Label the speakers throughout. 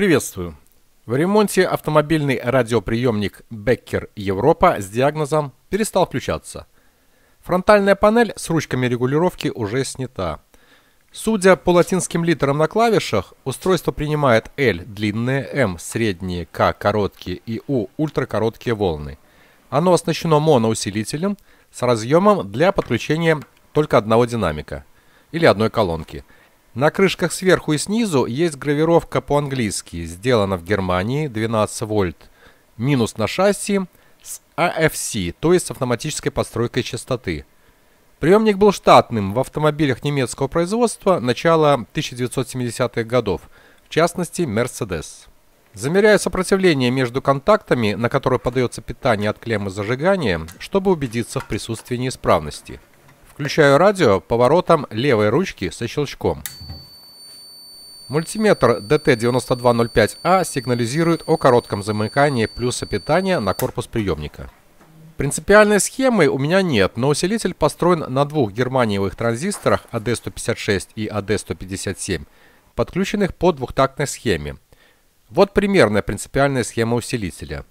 Speaker 1: Приветствую! В ремонте автомобильный радиоприемник Becker Европа с диагнозом перестал включаться. Фронтальная панель с ручками регулировки уже снята. Судя по латинским литерам на клавишах, устройство принимает L длинные, M средние, K короткие и U ультракороткие волны. Оно оснащено моноусилителем с разъемом для подключения только одного динамика или одной колонки – на крышках сверху и снизу есть гравировка по-английски, сделана в Германии 12 вольт, минус на шасси с AFC, то есть с автоматической подстройкой частоты. Приемник был штатным в автомобилях немецкого производства начала 1970-х годов, в частности Mercedes. Замеряю сопротивление между контактами, на которые подается питание от клеммы зажигания, чтобы убедиться в присутствии неисправности. Включаю радио поворотом левой ручки со щелчком. Мультиметр DT9205A сигнализирует о коротком замыкании плюса питания на корпус приемника. Принципиальной схемы у меня нет, но усилитель построен на двух германиевых транзисторах AD156 и AD157, подключенных по двухтактной схеме. Вот примерная принципиальная схема усилителя.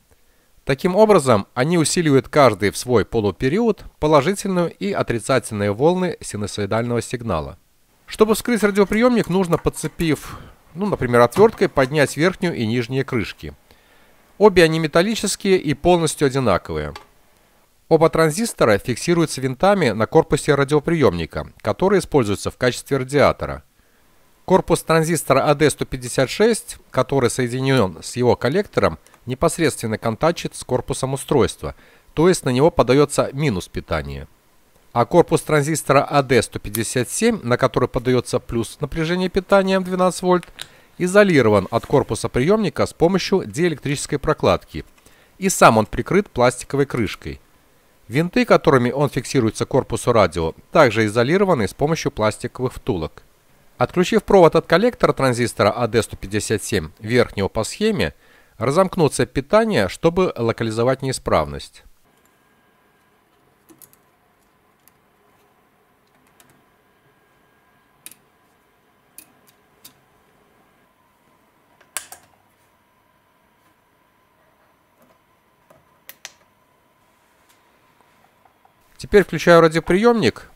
Speaker 1: Таким образом, они усиливают каждый в свой полупериод положительную и отрицательные волны синусоидального сигнала. Чтобы вскрыть радиоприемник, нужно, подцепив, ну, например, отверткой, поднять верхнюю и нижние крышки. Обе они металлические и полностью одинаковые. Оба транзистора фиксируются винтами на корпусе радиоприемника, который используется в качестве радиатора. Корпус транзистора AD156, который соединен с его коллектором, непосредственно контачит с корпусом устройства, то есть на него подается минус питания. А корпус транзистора AD157, на который подается плюс напряжение питания 12 вольт, изолирован от корпуса приемника с помощью диэлектрической прокладки. И сам он прикрыт пластиковой крышкой. Винты, которыми он фиксируется корпусу радио, также изолированы с помощью пластиковых втулок. Отключив провод от коллектора транзистора AD157 верхнего по схеме, разомкнуть цепь питания, чтобы локализовать неисправность. Теперь включаю радиоприемник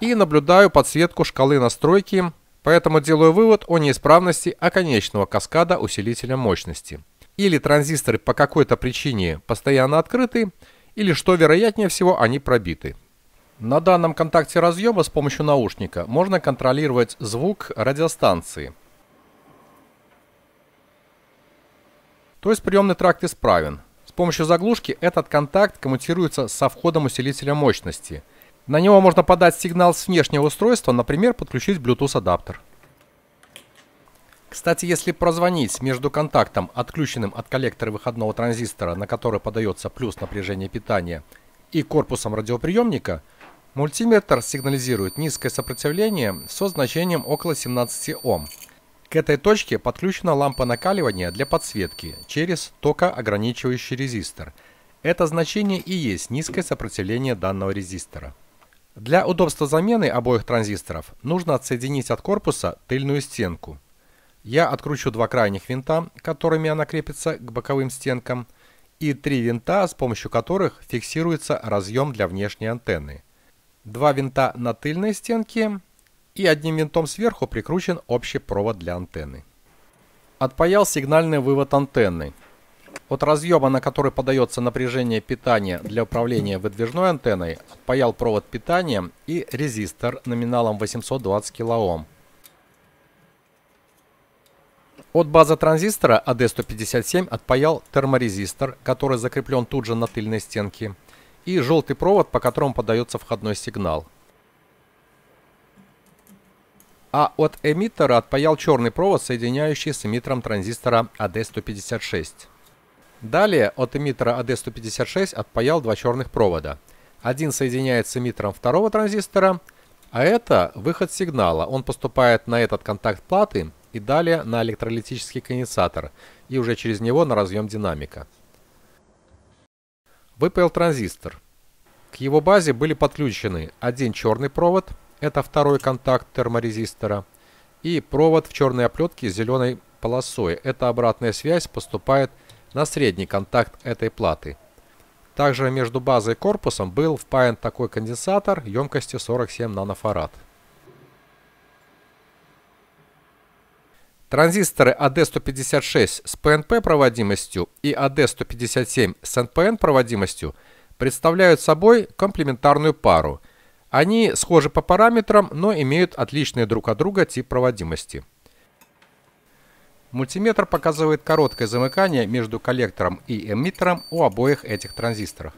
Speaker 1: и наблюдаю подсветку шкалы настройки, поэтому делаю вывод о неисправности оконечного каскада усилителя мощности или транзисторы по какой-то причине постоянно открыты, или, что вероятнее всего, они пробиты. На данном контакте разъема с помощью наушника можно контролировать звук радиостанции. То есть приемный тракт исправен. С помощью заглушки этот контакт коммутируется со входом усилителя мощности. На него можно подать сигнал с внешнего устройства, например, подключить Bluetooth адаптер. Кстати, если прозвонить между контактом, отключенным от коллектора выходного транзистора, на который подается плюс напряжение питания, и корпусом радиоприемника, мультиметр сигнализирует низкое сопротивление со значением около 17 Ом. К этой точке подключена лампа накаливания для подсветки через токоограничивающий резистор. Это значение и есть низкое сопротивление данного резистора. Для удобства замены обоих транзисторов нужно отсоединить от корпуса тыльную стенку. Я откручу два крайних винта, которыми она крепится к боковым стенкам, и три винта, с помощью которых фиксируется разъем для внешней антенны. Два винта на тыльной стенке и одним винтом сверху прикручен общий провод для антенны. Отпаял сигнальный вывод антенны. От разъема, на который подается напряжение питания для управления выдвижной антенной, отпаял провод питания и резистор номиналом 820 кОм. От базы транзистора AD157 отпаял терморезистор, который закреплен тут же на тыльной стенке, и желтый провод, по которому подается входной сигнал. А от эмиттера отпаял черный провод, соединяющий с эмиттером транзистора AD156. Далее от эмиттера AD156 отпаял два черных провода. Один соединяет с эмиттером второго транзистора, а это выход сигнала. Он поступает на этот контакт платы и далее на электролитический конденсатор и уже через него на разъем динамика. Выпаял транзистор. К его базе были подключены один черный провод, это второй контакт терморезистора, и провод в черной оплетке с зеленой полосой. Эта обратная связь поступает на средний контакт этой платы. Также между базой и корпусом был впаян такой конденсатор емкостью 47 нанофарад. Транзисторы AD156 с PNP проводимостью и AD157 с NPN проводимостью представляют собой комплементарную пару. Они схожи по параметрам, но имеют отличные друг от друга тип проводимости. Мультиметр показывает короткое замыкание между коллектором и эмиттером у обоих этих транзисторов.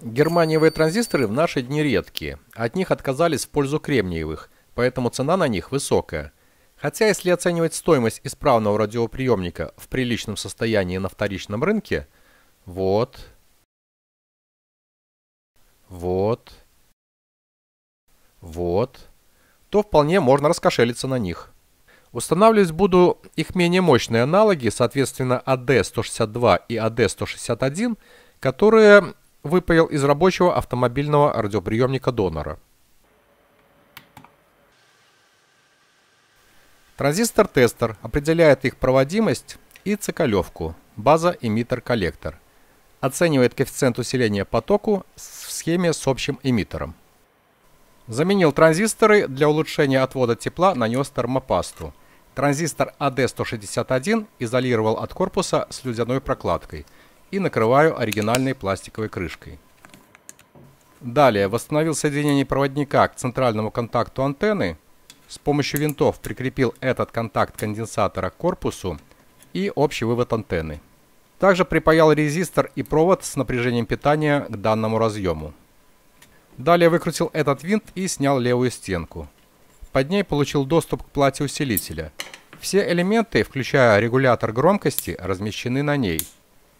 Speaker 1: Германиевые транзисторы в наши дни редкие. От них отказались в пользу кремниевых, поэтому цена на них высокая. Хотя если оценивать стоимость исправного радиоприемника в приличном состоянии на вторичном рынке, вот, вот, вот, то вполне можно раскошелиться на них. Устанавливать буду их менее мощные аналоги, соответственно AD162 и AD161, которые выпаял из рабочего автомобильного радиоприемника донора. Транзистор-тестер определяет их проводимость и цикалевку, база-эмиттер-коллектор. Оценивает коэффициент усиления потоку в схеме с общим эмиттером. Заменил транзисторы для улучшения отвода тепла, нанес термопасту. Транзистор AD161 изолировал от корпуса слюдяной прокладкой и накрываю оригинальной пластиковой крышкой. Далее восстановил соединение проводника к центральному контакту антенны с помощью винтов прикрепил этот контакт конденсатора к корпусу и общий вывод антенны. Также припаял резистор и провод с напряжением питания к данному разъему. Далее выкрутил этот винт и снял левую стенку. Под ней получил доступ к плате усилителя. Все элементы, включая регулятор громкости, размещены на ней.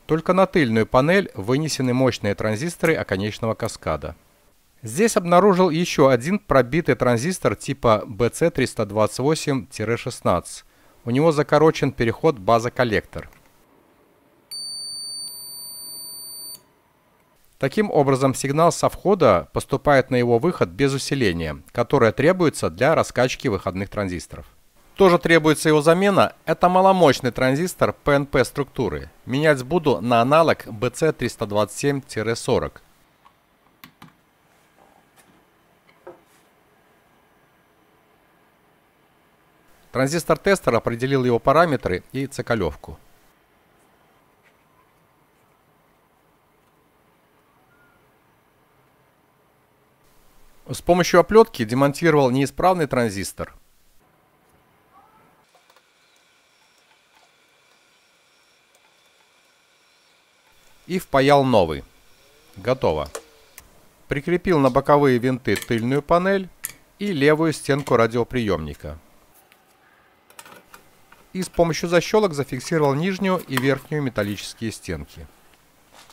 Speaker 1: Только на тыльную панель вынесены мощные транзисторы оконечного каскада. Здесь обнаружил еще один пробитый транзистор типа BC328-16. У него закорочен переход база-коллектор. Таким образом, сигнал со входа поступает на его выход без усиления, которое требуется для раскачки выходных транзисторов. Тоже требуется его замена. Это маломощный транзистор PNP структуры. Менять буду на аналог BC327-40. Транзистор-тестер определил его параметры и цикалевку. С помощью оплетки демонтировал неисправный транзистор. И впаял новый. Готово. Прикрепил на боковые винты тыльную панель и левую стенку радиоприемника и с помощью защелок зафиксировал нижнюю и верхнюю металлические стенки.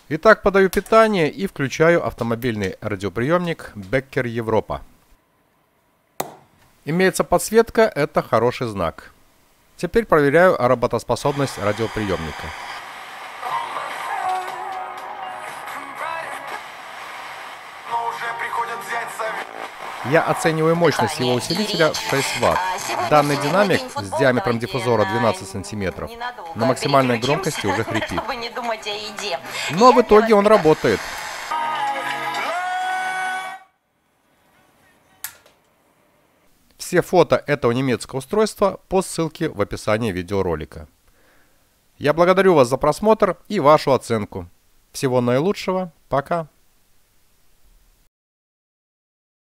Speaker 1: Итак, подаю питание и включаю автомобильный радиоприемник Becker Европа. Имеется подсветка, это хороший знак. Теперь проверяю работоспособность радиоприемника. Я оцениваю мощность его усилителя в 6 Вт. Данный динамик с диаметром диффузора 12 см на максимальной громкости уже хрипит. Но в итоге он работает. Все фото этого немецкого устройства по ссылке в описании видеоролика. Я благодарю вас за просмотр и вашу оценку. Всего наилучшего. Пока.